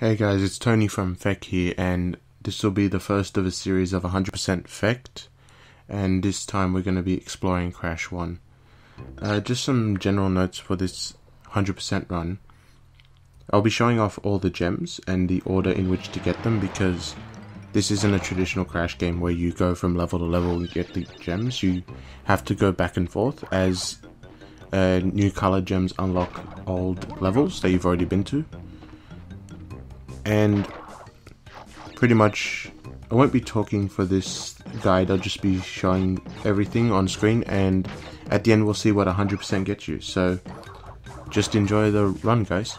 Hey guys, it's Tony from Feck here, and this will be the first of a series of 100% Fecked, and this time we're going to be exploring Crash 1. Uh, just some general notes for this 100% run. I'll be showing off all the gems and the order in which to get them because this isn't a traditional Crash game where you go from level to level and get the gems. You have to go back and forth as uh, new color gems unlock old levels that you've already been to and pretty much I won't be talking for this guide, I'll just be showing everything on screen and at the end we'll see what 100% gets you. So just enjoy the run guys.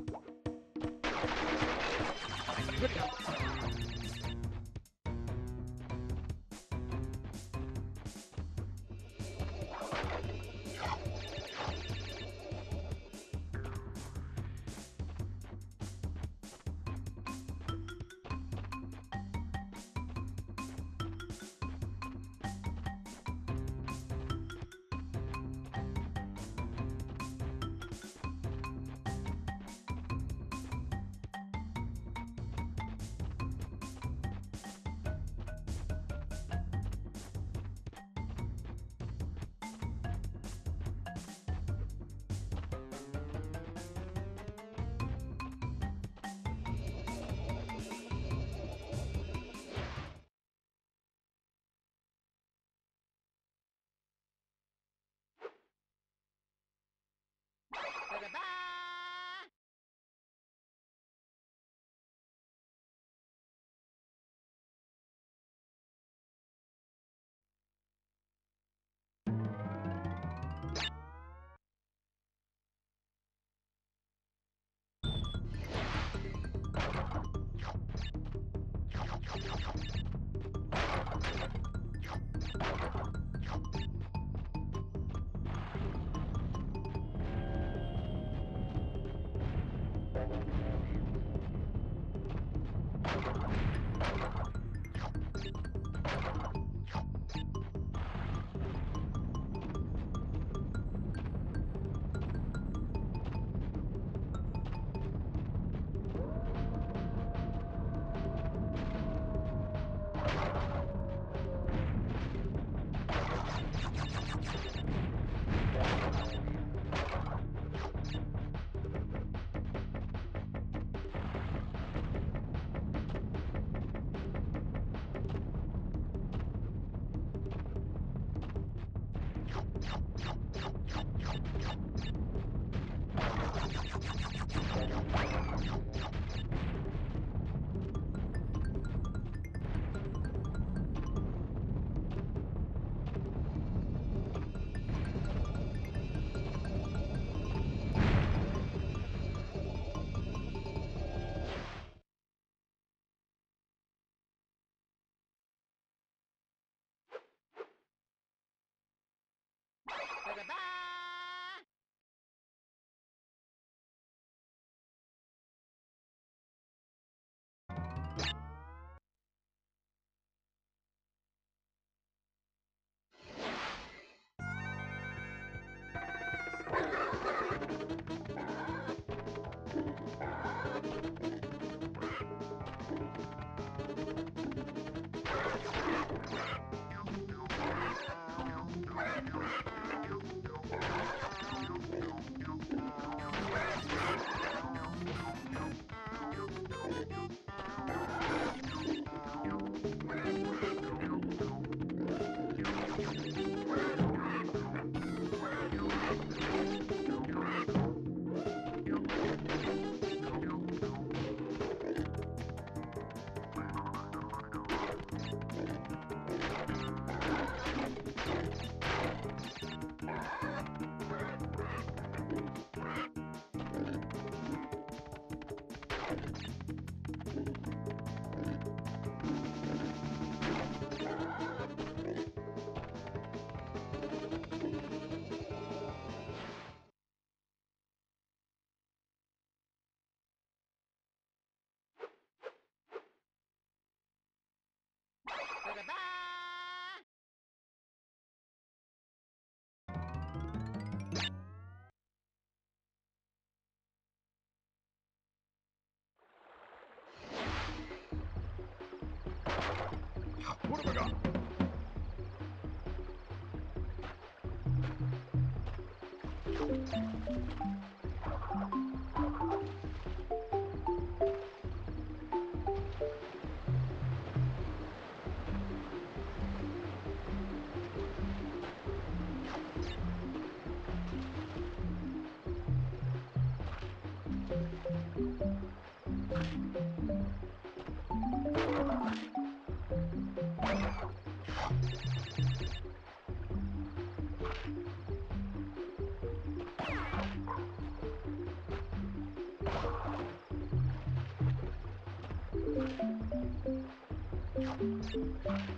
Thank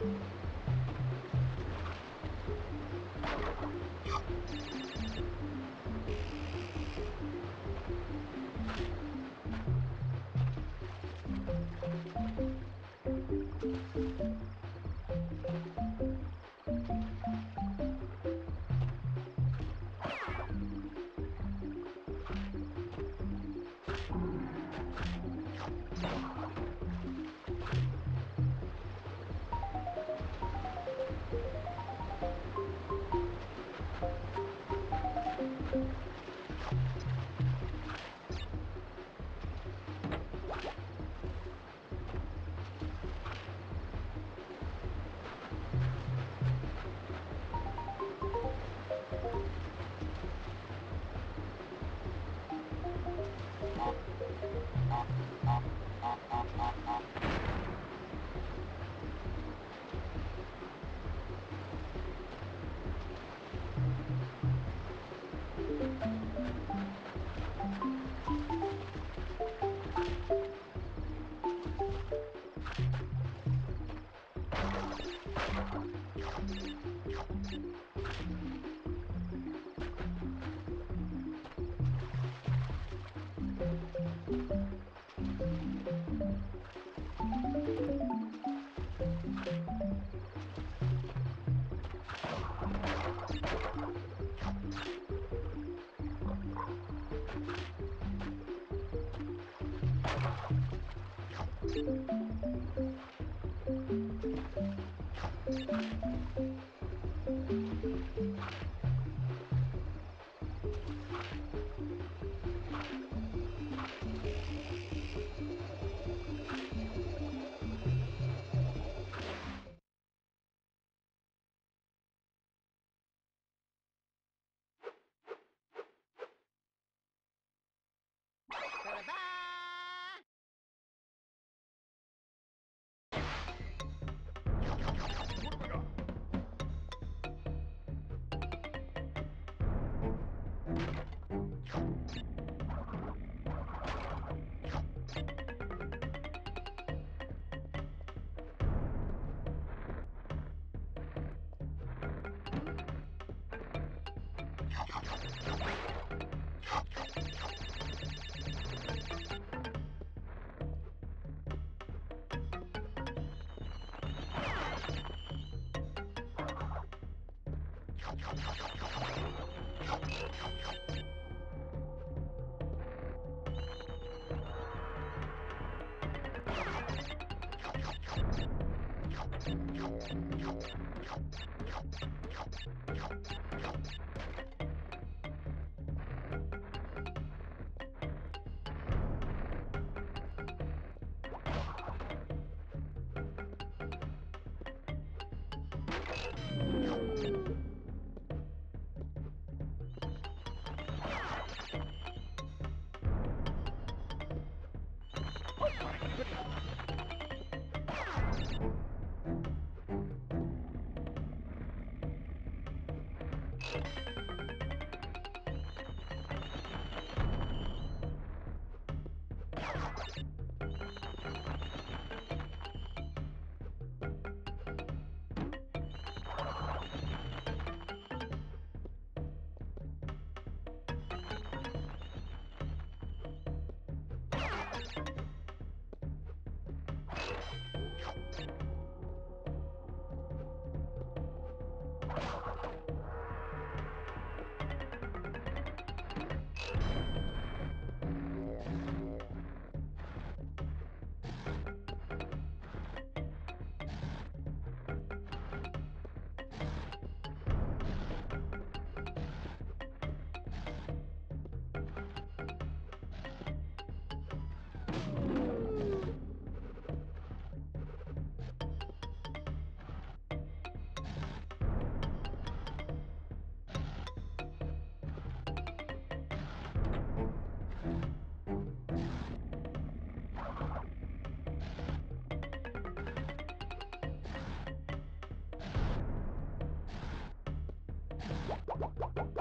you. Thank you. you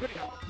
What have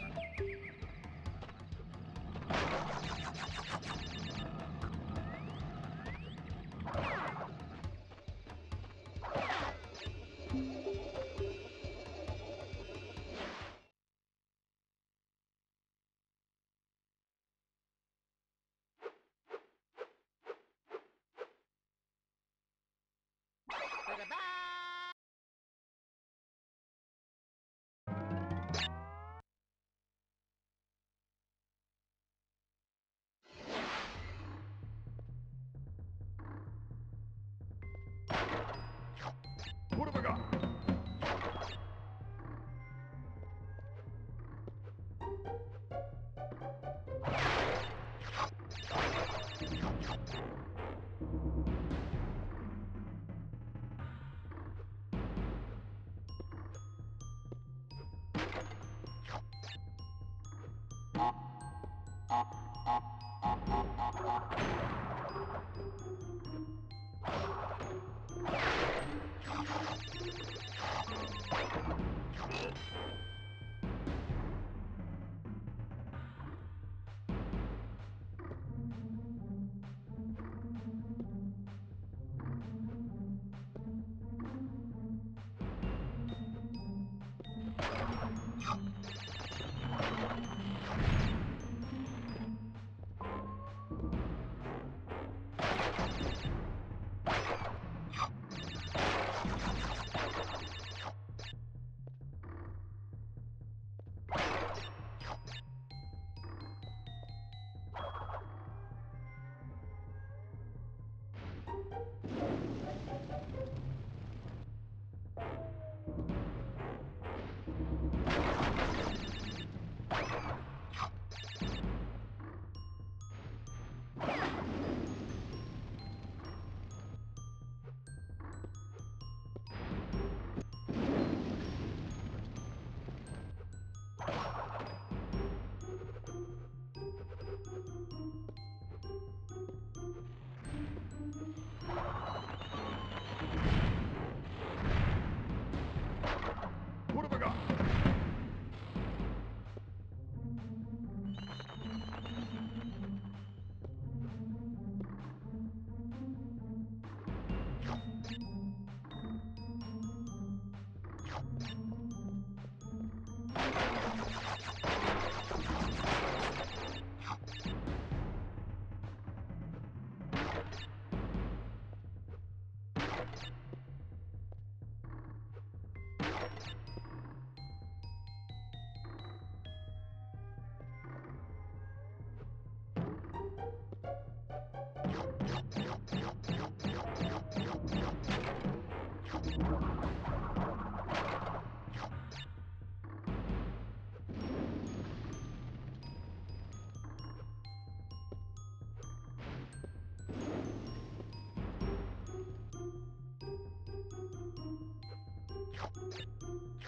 よ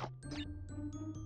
っ!